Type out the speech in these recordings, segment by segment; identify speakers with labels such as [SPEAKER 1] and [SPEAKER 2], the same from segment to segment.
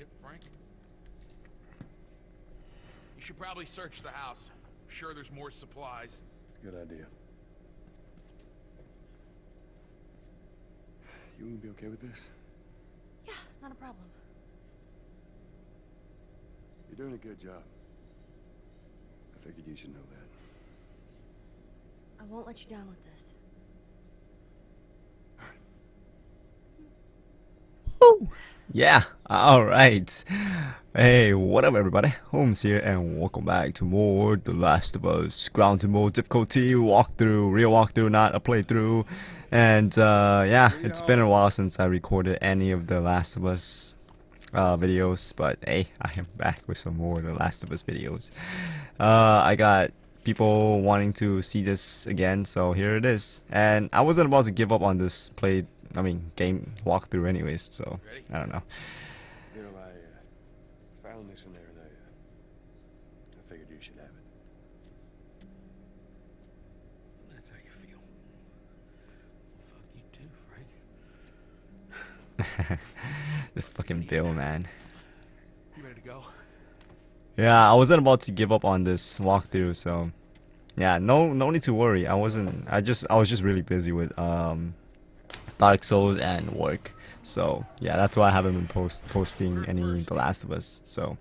[SPEAKER 1] it, Frank? You should probably search the house. I'm sure there's more supplies.
[SPEAKER 2] It's a good idea. You gonna be okay with this?
[SPEAKER 3] Yeah, not a problem.
[SPEAKER 2] You're doing a good job. I figured you should know that.
[SPEAKER 3] I won't let you down with this.
[SPEAKER 4] Yeah, alright. Hey, what up everybody? Holmes here and welcome back to more The Last of Us Grounded Mode difficulty walkthrough, real walkthrough, not a playthrough. And uh, yeah, it's been a while since I recorded any of The Last of Us uh, videos, but hey, I am back with some more The Last of Us videos. Uh, I got people wanting to see this again, so here it is. And I wasn't about to give up on this play, I mean, game walkthrough anyways, so I don't know.
[SPEAKER 2] You know, I uh, found this in there and I, uh, I figured you should have it.
[SPEAKER 1] That's how you feel. Fuck you too, Frank.
[SPEAKER 4] the fucking Bill, man.
[SPEAKER 1] You ready to go?
[SPEAKER 4] Yeah, I wasn't about to give up on this walkthrough, so yeah, no, no need to worry. I wasn't. I just, I was just really busy with um, Dark Souls and work. So yeah, that's why I haven't been post posting any The Last of Us. So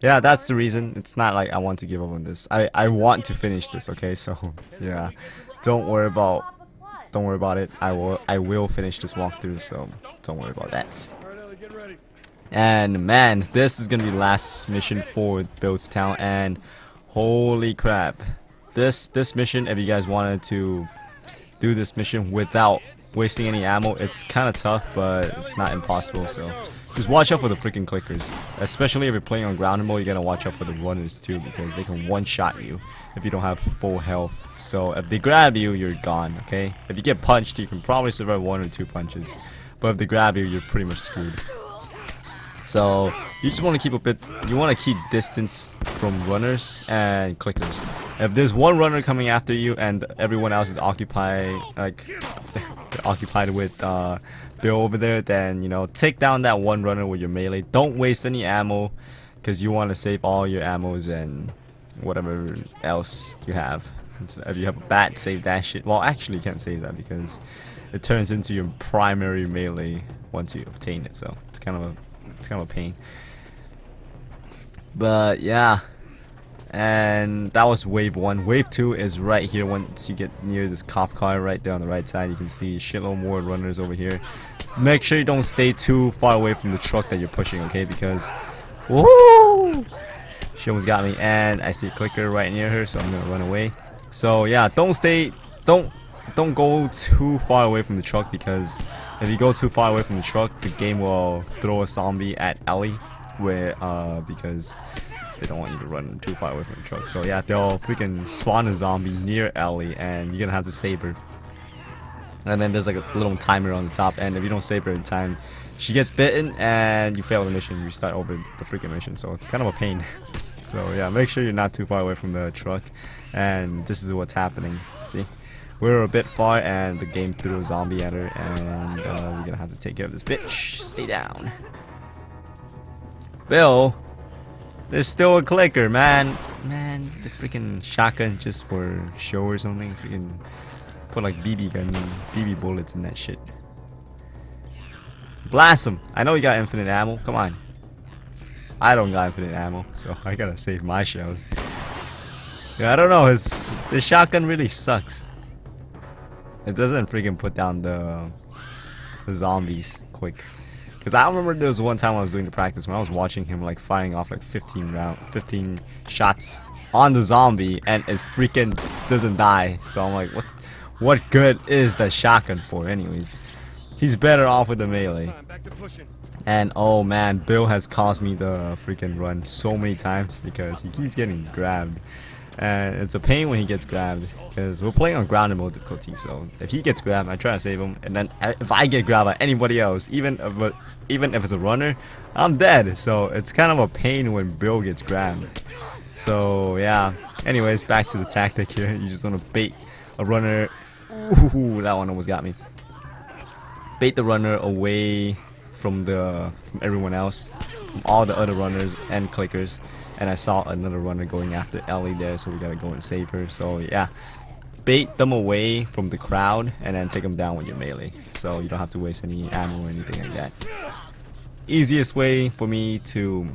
[SPEAKER 4] yeah, that's the reason. It's not like I want to give up on this. I, I want to finish this. Okay, so yeah, don't worry about, don't worry about it. I will, I will finish this walkthrough. So don't worry about that. And man, this is gonna be last mission for Town, and holy crap. This this mission, if you guys wanted to do this mission without wasting any ammo, it's kinda tough, but it's not impossible, so just watch out for the freaking clickers. Especially if you're playing on ground mode, you gotta watch out for the runners too, because they can one-shot you if you don't have full health. So if they grab you, you're gone, okay? If you get punched, you can probably survive one or two punches. But if they grab you, you're pretty much screwed. So you just want to keep a bit. You want to keep distance from runners and clickers. If there's one runner coming after you and everyone else is occupied, like occupied with uh, Bill over there, then you know take down that one runner with your melee. Don't waste any ammo, because you want to save all your ammos and whatever else you have. If you have a bat, save that shit. Well, actually, you can't save that because it turns into your primary melee once you obtain it. So it's kind of a it's kind of a pain. But yeah. And that was wave one. Wave two is right here once you get near this cop car right there on the right side. You can see shitload more runners over here. Make sure you don't stay too far away from the truck that you're pushing, okay? Because, woo! She almost got me. And I see a clicker right near her, so I'm gonna run away. So yeah, don't stay, don't, don't go too far away from the truck because if you go too far away from the truck, the game will throw a zombie at Ellie, where uh because they don't want you to run too far away from the truck. So yeah, they'll freaking spawn a zombie near Ellie, and you're gonna have to save her. And then there's like a little timer on the top, and if you don't save her in time, she gets bitten, and you fail the mission. You start over the freaking mission, so it's kind of a pain. so yeah, make sure you're not too far away from the truck, and this is what's happening. See. We're a bit far and the game threw a zombie at her and uh, we're gonna have to take care of this bitch. Stay down. Bill, there's still a clicker, man. Man, the freaking shotgun just for show or something. Freaking put like BB gun, BB bullets in that shit. Blast him. I know you got infinite ammo. Come on. I don't got infinite ammo, so I gotta save my shells. Yeah, I don't know. His the shotgun really sucks. It doesn't freaking put down the, the zombies quick. Cause I remember there was one time I was doing the practice when I was watching him like firing off like 15 round, 15 shots on the zombie, and it freaking doesn't die. So I'm like, what, what good is that shotgun for, anyways? He's better off with the melee. And oh man, Bill has caused me the freaking run so many times because he keeps getting grabbed and it's a pain when he gets grabbed because we're playing on ground mode difficulty so if he gets grabbed I try to save him and then if I get grabbed by anybody else even if, even if it's a runner I'm dead. So it's kind of a pain when Bill gets grabbed. So yeah. Anyways back to the tactic here. You just want to bait a runner. Ooh, that one almost got me. Bait the runner away from the from everyone else from all the other runners and clickers. And I saw another runner going after Ellie there, so we gotta go and save her. So yeah, bait them away from the crowd and then take them down with your melee. So you don't have to waste any ammo or anything like that. Easiest way for me to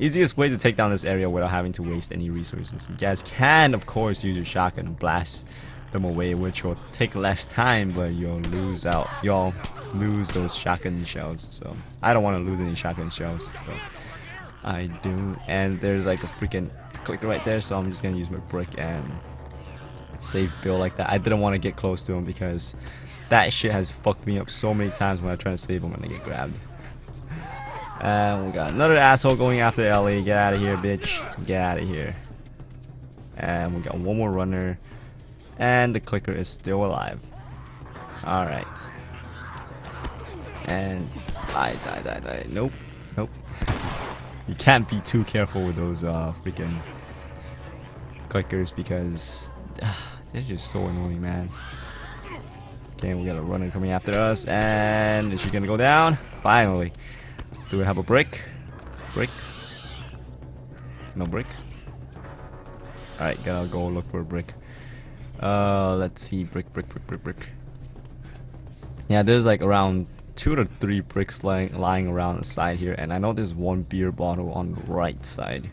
[SPEAKER 4] easiest way to take down this area without having to waste any resources. You guys can of course use your shotgun and blast them away which will take less time but you'll lose out you'll lose those shotgun shells so I don't want to lose any shotgun shells so I do and there's like a freaking clicker right there so I'm just gonna use my brick and save Bill like that I didn't want to get close to him because that shit has fucked me up so many times when I try to save him and I get grabbed and we got another asshole going after Ellie get out of here bitch get out of here and we got one more runner and the clicker is still alive. Alright. And die, die, die, die. Nope. You can't be too careful with those uh, freaking clickers because uh, they're just so annoying, man. Okay, we got a runner coming after us, and is she gonna go down? Finally. Do we have a brick? Brick? No brick? Alright, gotta go look for a brick. Uh, let's see, brick, brick, brick, brick, brick. Yeah, there's like around two to three bricks lying, lying around the side here, and I know there's one beer bottle on the right side.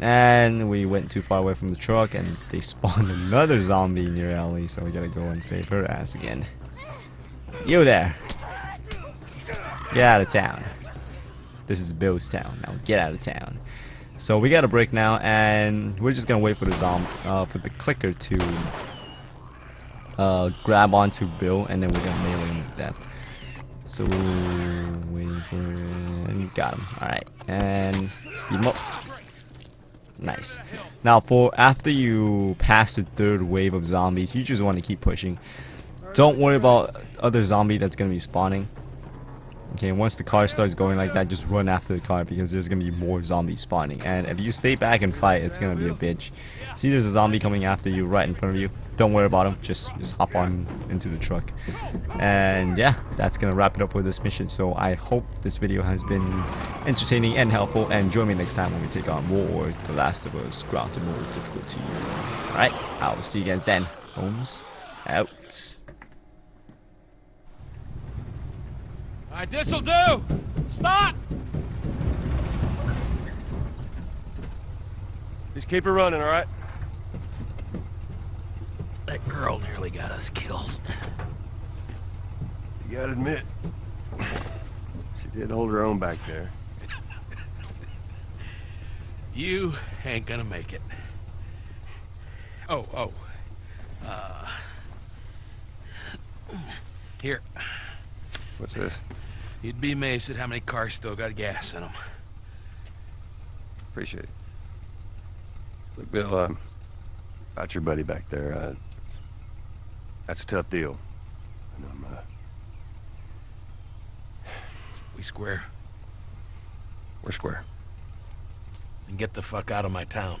[SPEAKER 4] And we went too far away from the truck, and they spawned another zombie near Ellie, so we gotta go and save her ass again. You there! Get out of town. This is Bill's town. Now get out of town. So we got a break now, and we're just gonna wait for the zom uh, for the clicker to uh, grab onto Bill, and then we're gonna melee him with that. So waiting for and you got him. All right, and him up. Nice. Now for after you pass the third wave of zombies, you just want to keep pushing. Don't worry about other zombie that's gonna be spawning. Okay, once the car starts going like that, just run after the car because there's gonna be more zombies spawning. And if you stay back and fight, it's gonna be a bitch. See, there's a zombie coming after you right in front of you. Don't worry about him. Just just hop on into the truck. And yeah, that's gonna wrap it up with this mission. So I hope this video has been entertaining and helpful. And join me next time when we take on more The Last of Us Grounded Mode difficulty. All right, I'll see you guys then. Holmes out.
[SPEAKER 1] Alright, this'll do! Stop!
[SPEAKER 2] Just keep it running, all right?
[SPEAKER 5] That girl nearly got us killed.
[SPEAKER 2] You gotta admit, she did hold her own back there.
[SPEAKER 5] You ain't gonna make it.
[SPEAKER 1] Oh, oh.
[SPEAKER 5] Uh, here,
[SPEAKER 2] What's this?
[SPEAKER 5] You'd be amazed at how many cars still got gas in them.
[SPEAKER 2] Appreciate it. Look, Bill, uh, about your buddy back there, uh, that's a tough deal. And I'm, uh,
[SPEAKER 5] We square
[SPEAKER 2] we're square.
[SPEAKER 5] and get the fuck out of my town.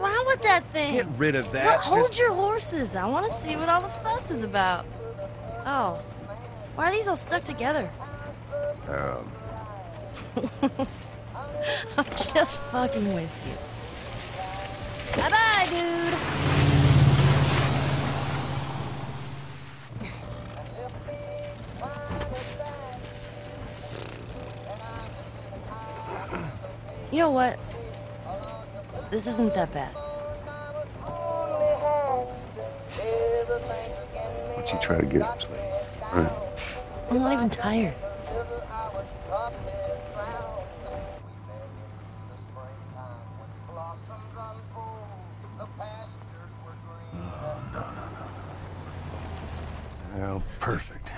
[SPEAKER 3] around with that thing?
[SPEAKER 2] Get rid of that.
[SPEAKER 3] Well, hold
[SPEAKER 2] Just-
[SPEAKER 3] your horses. I want to see what all the fuss is about. Oh, why are these all stuck together?
[SPEAKER 2] Um,
[SPEAKER 3] I'm just fucking with you. Bye bye, dude. You know what? This isn't that bad.
[SPEAKER 2] why don't you try to get some sleep? Right.
[SPEAKER 3] I'm not even tired.
[SPEAKER 2] Oh,
[SPEAKER 3] no, no,
[SPEAKER 2] no. Well,
[SPEAKER 3] perfect.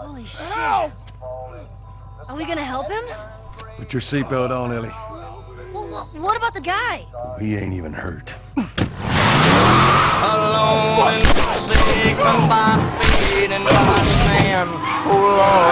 [SPEAKER 3] Holy shit. Are we gonna help him?
[SPEAKER 2] Put your seatbelt on, Ellie.
[SPEAKER 3] Well, wh- what about the guy?
[SPEAKER 2] He ain't even hurt.
[SPEAKER 6] Alone and sick and by feet and by stand. Oh,